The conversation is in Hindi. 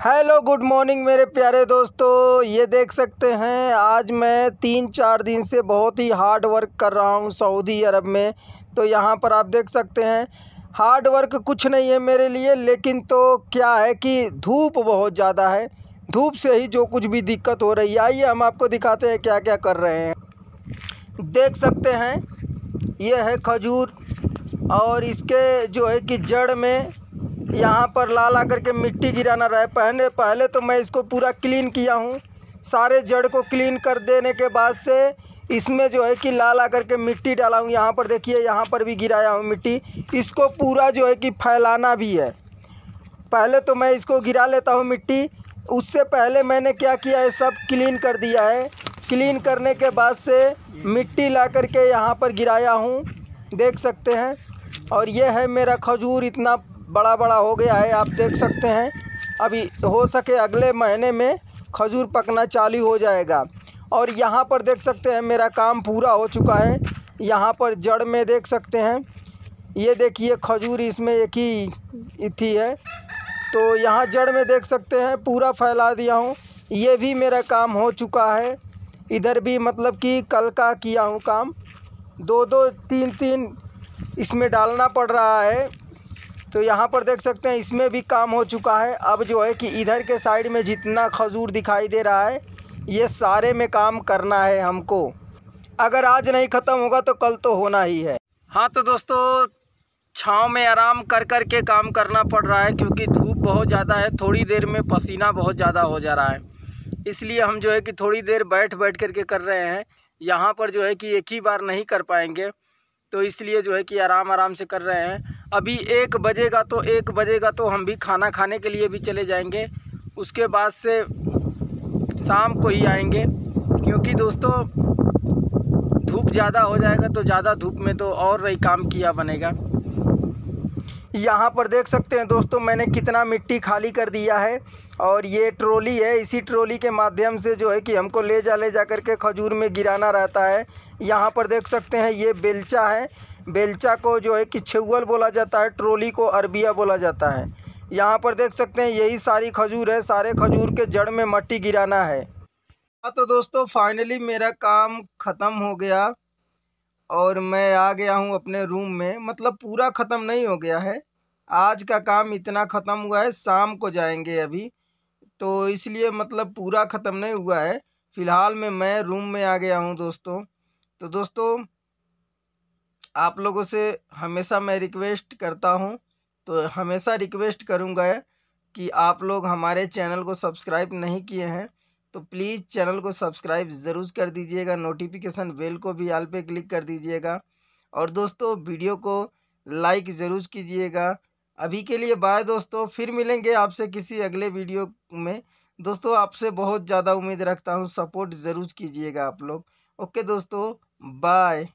हेलो गुड मॉर्निंग मेरे प्यारे दोस्तों। ये देख सकते हैं, आज मैं तीन चार दिन से बहुत ही हार्ड वर्क कर रहा हूँ सऊदी अरब में। तो यहाँ पर आप देख सकते हैं हार्ड वर्क कुछ नहीं है मेरे लिए, लेकिन तो क्या है कि धूप बहुत ज़्यादा है। धूप से ही जो कुछ भी दिक्कत हो रही है, आइए हम आपको दिखाते हैं क्या क्या कर रहे हैं। देख सकते हैं, ये है खजूर और इसके जो है कि जड़ में यहाँ पर लाल ला करके मिट्टी गिराना रहा। पहले पहले तो मैं इसको पूरा क्लीन किया हूँ। सारे जड़ को क्लीन कर देने के बाद से इसमें जो है कि ला ला करके मिट्टी डाला हूँ। यहाँ पर देखिए, यहाँ पर भी गिराया हूँ मिट्टी। इसको पूरा जो है कि फैलाना भी है। पहले तो मैं इसको गिरा लेता हूँ मिट्टी। उससे पहले मैंने क्या किया है? सब क्लीन कर दिया है। क्लीन करने के बाद से मिट्टी ला करके यहाँ पर गिराया हूँ। देख सकते हैं। और ये है मेरा खजूर इतना बड़ा बड़ा हो गया है, आप देख सकते हैं। अभी हो सके अगले महीने में खजूर पकना चालू हो जाएगा। और यहाँ पर देख सकते हैं, मेरा काम पूरा हो चुका है। यहाँ पर जड़ में देख सकते हैं। ये देखिए, खजूर इसमें एक ही थी है। तो यहाँ जड़ में देख सकते हैं, पूरा फैला दिया हूँ। ये भी मेरा काम हो चुका है। इधर भी मतलब कि कल का किया हूँ काम। दो दो तीन तीन इसमें डालना पड़ रहा है। तो यहाँ पर देख सकते हैं, इसमें भी काम हो चुका है। अब जो है कि इधर के साइड में जितना खजूर दिखाई दे रहा है, ये सारे में काम करना है हमको। अगर आज नहीं ख़त्म होगा तो कल तो होना ही है। हाँ तो दोस्तों, छाँव में आराम कर कर के काम करना पड़ रहा है, क्योंकि धूप बहुत ज़्यादा है, थोड़ी देर में पसीना बहुत ज़्यादा हो जा रहा है। इसलिए हम जो है कि थोड़ी देर बैठ बैठ कर के कर रहे हैं। यहाँ पर जो है कि एक ही बार नहीं कर पाएँगे तो इसलिए जो है कि आराम आराम से कर रहे हैं। अभी एक बजेगा तो एक बजेगा तो हम भी खाना खाने के लिए भी चले जाएँगे। उसके बाद से शाम को ही आएँगे, क्योंकि दोस्तों, धूप ज़्यादा हो जाएगा तो ज़्यादा धूप में तो और रही काम किया बनेगा। यहाँ पर देख सकते हैं दोस्तों, मैंने कितना मिट्टी खाली कर दिया है, और ये ट्रॉली है। इसी ट्रॉली के माध्यम से जो है कि हमको ले जा ले जा करके खजूर में गिराना रहता है। यहाँ पर देख सकते हैं ये बेलचा है बेलचा को जो है कि छुअल बोला जाता है, ट्रोली को अरबिया बोला जाता है। यहाँ पर देख सकते हैं, यही सारी खजूर है, सारे खजूर के जड़ में मट्टी गिराना है। हाँ तो दोस्तों फाइनली मेरा काम ख़त्म हो गया और मैं आ गया हूँ अपने रूम में। मतलब पूरा ख़त्म नहीं हो गया है। आज का काम इतना ख़त्म हुआ है, शाम को जाएँगे अभी। तो इसलिए मतलब पूरा ख़त्म नहीं हुआ है। फ़िलहाल में मैं रूम में आ गया हूँ दोस्तों। तो दोस्तों आप लोगों से हमेशा मैं रिक्वेस्ट करता हूँ तो हमेशा रिक्वेस्ट करूँगा कि आप लोग हमारे चैनल को सब्सक्राइब नहीं किए हैं तो प्लीज़ चैनल को सब्सक्राइब ज़रूर कर दीजिएगा, नोटिफिकेशन बेल को भी आल पे क्लिक कर दीजिएगा और दोस्तों वीडियो को लाइक ज़रूर कीजिएगा। अभी के लिए बाय दोस्तों, फिर मिलेंगे आपसे किसी अगले वीडियो में। दोस्तों आपसे बहुत ज़्यादा उम्मीद रखता हूँ, सपोर्ट ज़रूर कीजिएगा आप लोग। ओके दोस्तों, बाय।